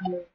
Hmm.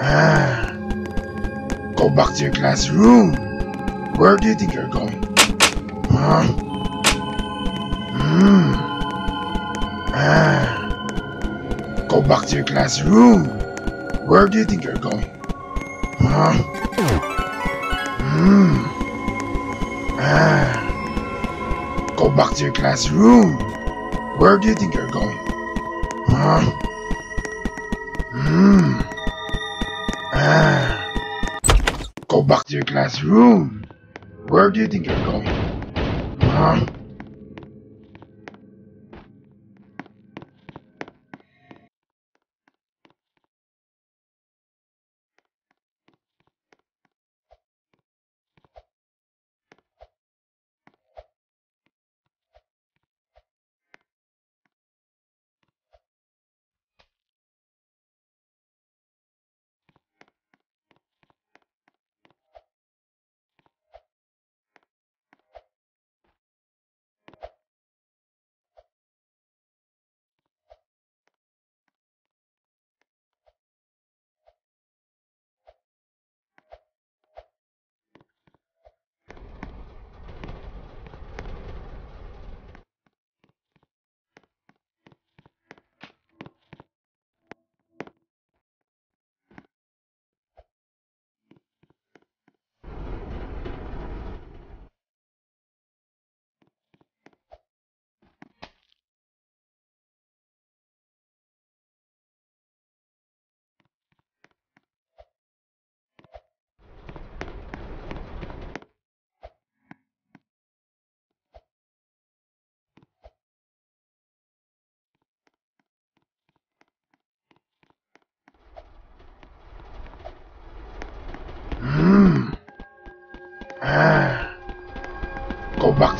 Ah. Go back to your classroom. Where do you think you're going? Huh? Hmm. Ah. Go back to your classroom. Where do you think you're going? Huh? Hmm. Ah. Go back to your classroom. Where do you think you're going? Huh? Back to your classroom. Where do you think you're going? Huh?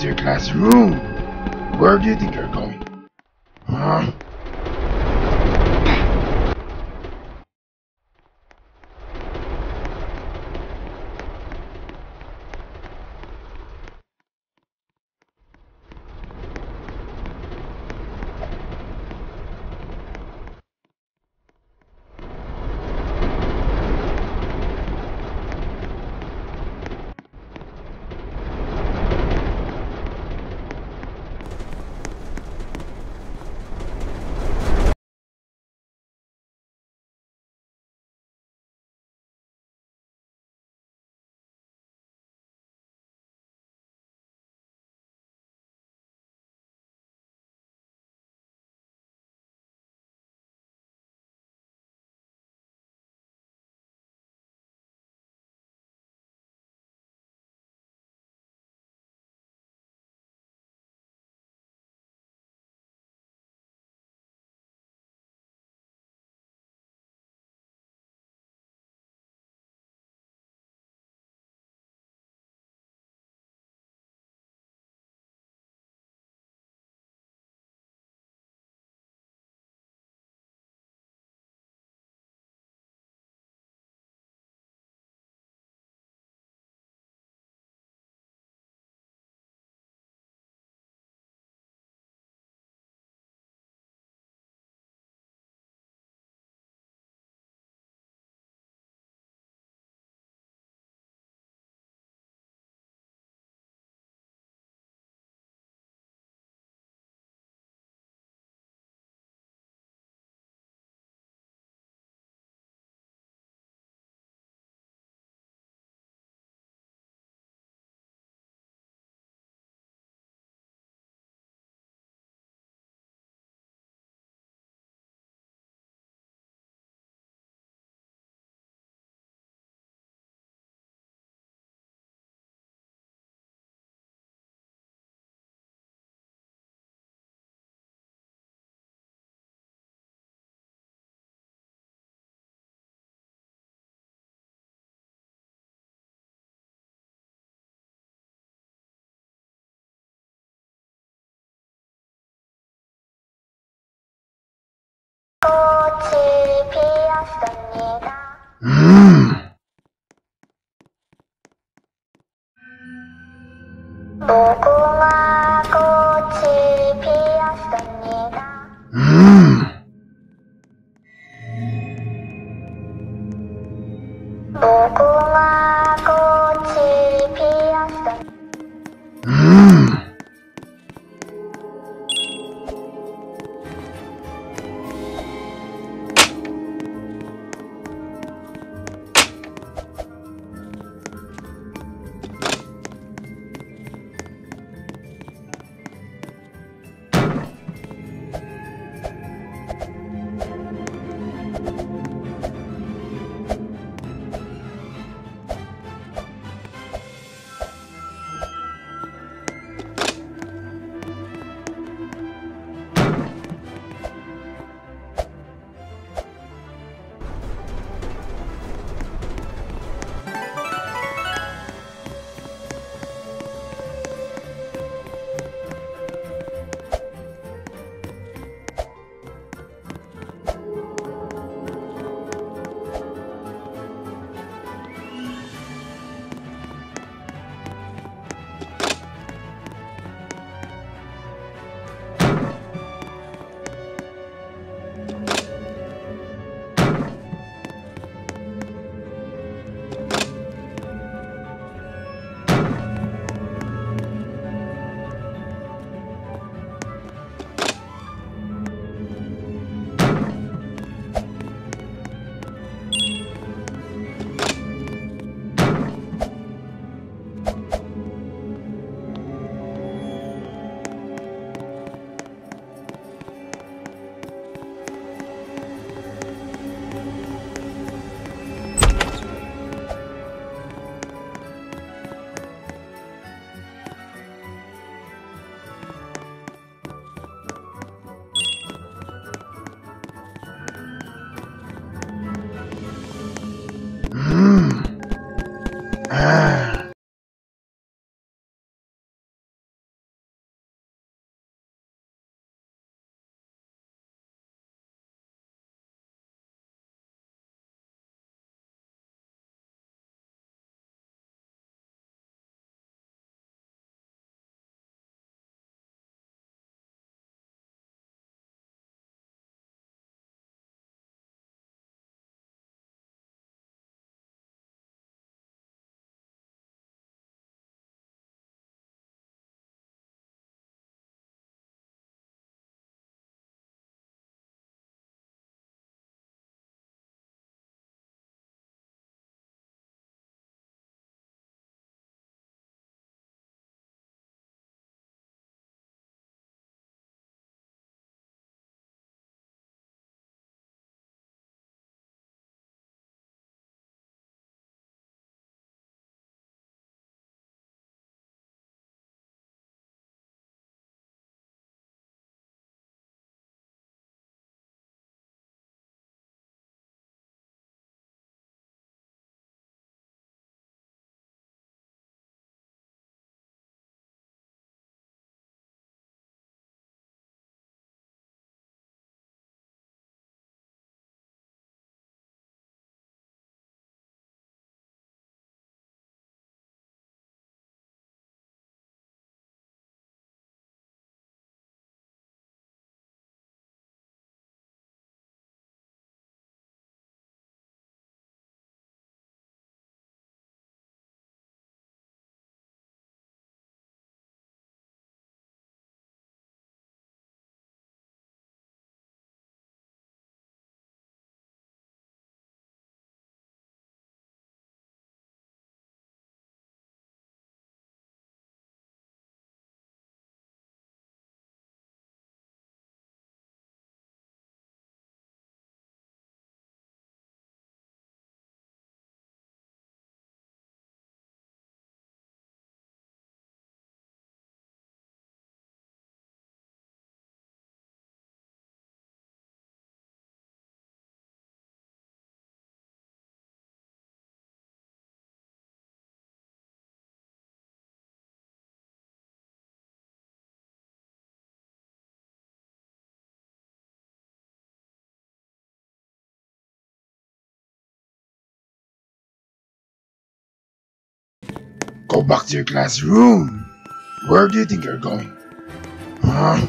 Your classroom. Where do you think you're going? Huh? 꽃이 피었습니다. 음, 무궁화 Go back to your classroom. Where do you think you're going? Huh?